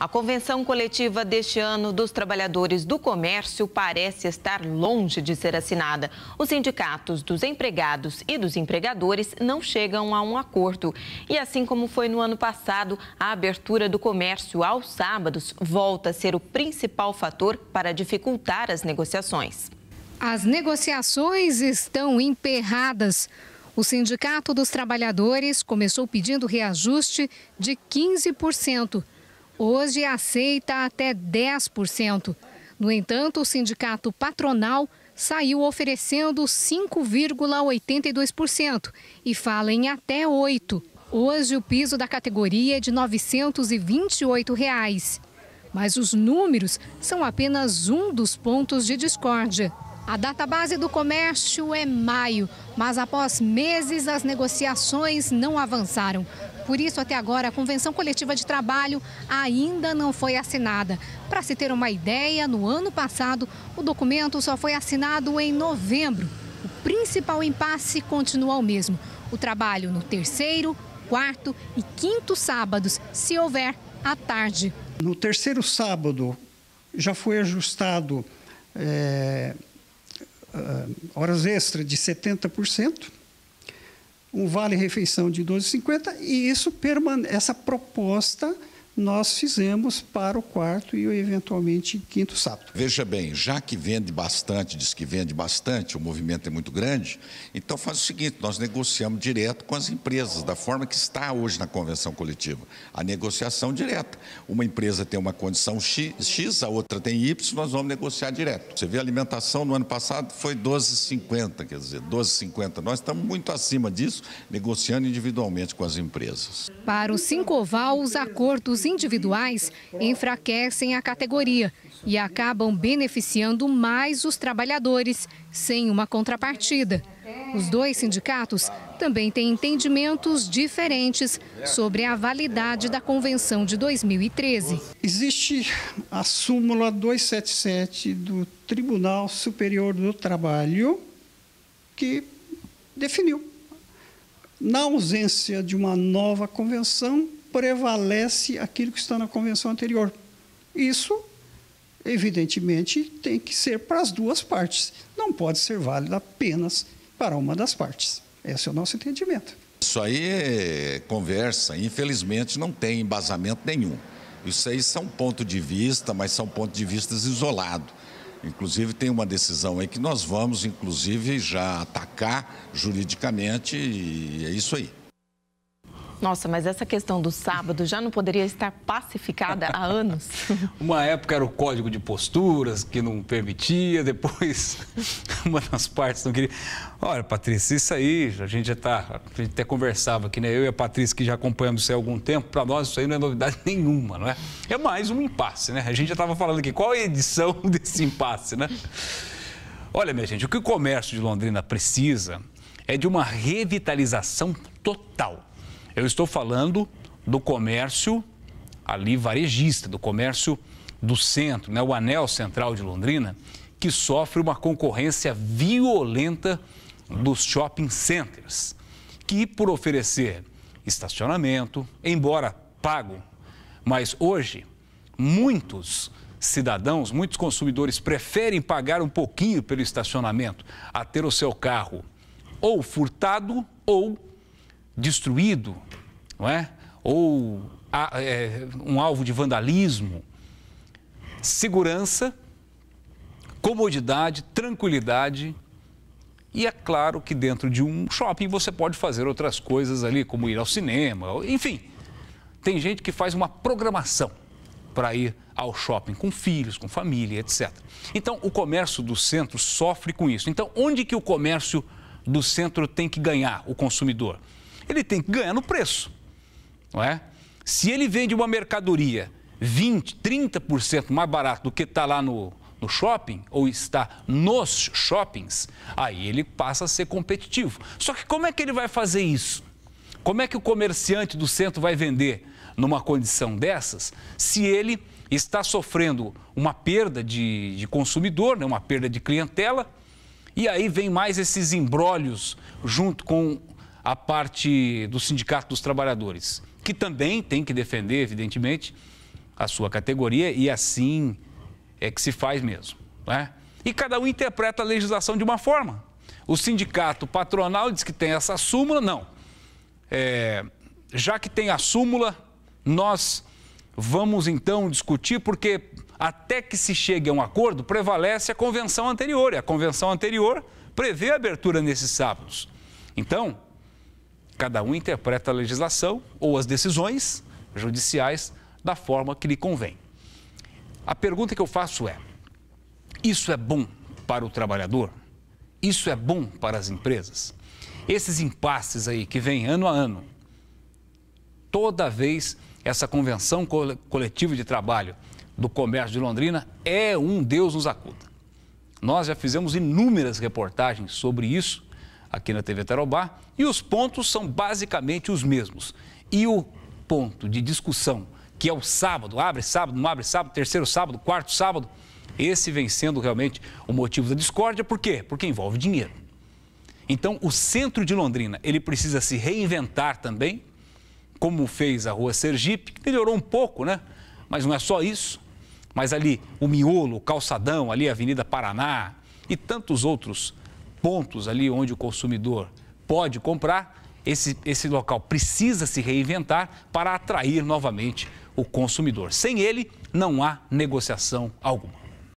A convenção coletiva deste ano dos trabalhadores do comércio parece estar longe de ser assinada. Os sindicatos dos empregados e dos empregadores não chegam a um acordo. E assim como foi no ano passado, a abertura do comércio aos sábados volta a ser o principal fator para dificultar as negociações. As negociações estão emperradas. O Sindicato dos Trabalhadores começou pedindo reajuste de 15% hoje aceita até 10%. No entanto, o sindicato patronal saiu oferecendo 5,82% e fala em até 8%. Hoje, o piso da categoria é de 928 reais. Mas os números são apenas um dos pontos de discórdia. A data base do comércio é maio, mas após meses as negociações não avançaram. Por isso, até agora, a convenção coletiva de trabalho ainda não foi assinada. Para se ter uma ideia, no ano passado, o documento só foi assinado em novembro. O principal impasse continua o mesmo: o trabalho no terceiro, quarto e quinto sábados, se houver, à tarde. No terceiro sábado, já foi ajustado é, horas extras de 70% um vale-refeição de 12,50 e isso essa proposta nós fizemos para o quarto e eventualmente quinto sábado. Veja bem, já que vende bastante, diz que vende bastante, o movimento é muito grande, então faz o seguinte, nós negociamos direto com as empresas, da forma que está hoje na convenção coletiva. A negociação direta. Uma empresa tem uma condição X, a outra tem Y, nós vamos negociar direto. Você vê a alimentação no ano passado foi 12,50, quer dizer, 12,50. Nós estamos muito acima disso, negociando individualmente com as empresas. Para o Cincoval, os acordos individuais enfraquecem a categoria e acabam beneficiando mais os trabalhadores, sem uma contrapartida. Os dois sindicatos também têm entendimentos diferentes sobre a validade da convenção de 2013. Existe a súmula 277 do Tribunal Superior do Trabalho que definiu. Na ausência de uma nova convenção, prevalece aquilo que está na convenção anterior. Isso, evidentemente, tem que ser para as duas partes. Não pode ser válido apenas para uma das partes. Esse é o nosso entendimento. Isso aí é conversa, infelizmente não tem embasamento nenhum. Isso aí são pontos de vista, mas são pontos de vista isolados. Inclusive tem uma decisão aí que nós vamos, inclusive, já atacar juridicamente e é isso aí. Nossa, mas essa questão do sábado já não poderia estar pacificada há anos? Uma época era o código de posturas que não permitia, depois uma das partes não queria. Olha, Patrícia, isso aí, a gente já está, a gente até conversava aqui, né? Eu e a Patrícia que já acompanhamos isso há algum tempo, para nós isso aí não é novidade nenhuma, não é? É mais um impasse, né? A gente já estava falando aqui, qual é a edição desse impasse, né? Olha, minha gente, o que o comércio de Londrina precisa é de uma revitalização total eu estou falando do comércio ali varejista, do comércio do centro, né, o anel central de Londrina, que sofre uma concorrência violenta dos shopping centers, que por oferecer estacionamento, embora pago, mas hoje muitos cidadãos, muitos consumidores preferem pagar um pouquinho pelo estacionamento a ter o seu carro ou furtado ou destruído, não é? Ou é, um alvo de vandalismo. Segurança, comodidade, tranquilidade. E é claro que dentro de um shopping você pode fazer outras coisas ali, como ir ao cinema, enfim. Tem gente que faz uma programação para ir ao shopping com filhos, com família, etc. Então, o comércio do centro sofre com isso. Então, onde que o comércio do centro tem que ganhar o consumidor? Ele tem que ganhar no preço, não é? Se ele vende uma mercadoria 20, 30% mais barato do que está lá no, no shopping ou está nos shoppings, aí ele passa a ser competitivo. Só que como é que ele vai fazer isso? Como é que o comerciante do centro vai vender numa condição dessas se ele está sofrendo uma perda de, de consumidor, né, uma perda de clientela, e aí vem mais esses embrólios junto com a parte do Sindicato dos Trabalhadores, que também tem que defender, evidentemente, a sua categoria e assim é que se faz mesmo. Né? E cada um interpreta a legislação de uma forma. O sindicato patronal diz que tem essa súmula, não. É, já que tem a súmula, nós vamos então discutir, porque até que se chegue a um acordo, prevalece a convenção anterior. E a convenção anterior prevê a abertura nesses sábados. Então, cada um interpreta a legislação ou as decisões judiciais da forma que lhe convém. A pergunta que eu faço é: isso é bom para o trabalhador? Isso é bom para as empresas? Esses impasses aí que vêm ano a ano, toda vez essa convenção coletiva de trabalho do comércio de Londrina é um Deus nos acuda. Nós já fizemos inúmeras reportagens sobre isso aqui na TV Tarobá e os pontos são basicamente os mesmos. E o ponto de discussão, que é o sábado, abre sábado, não abre sábado, terceiro sábado, quarto sábado, esse vem sendo realmente o motivo da discórdia. Por quê? Porque envolve dinheiro. Então, o centro de Londrina, ele precisa se reinventar também, como fez a Rua Sergipe, que melhorou um pouco, né? Mas não é só isso. Mas ali, o miolo, o calçadão, ali a Avenida Paraná e tantos outros pontos ali onde o consumidor pode comprar, esse, esse local precisa se reinventar para atrair novamente o consumidor. Sem ele, não há negociação alguma.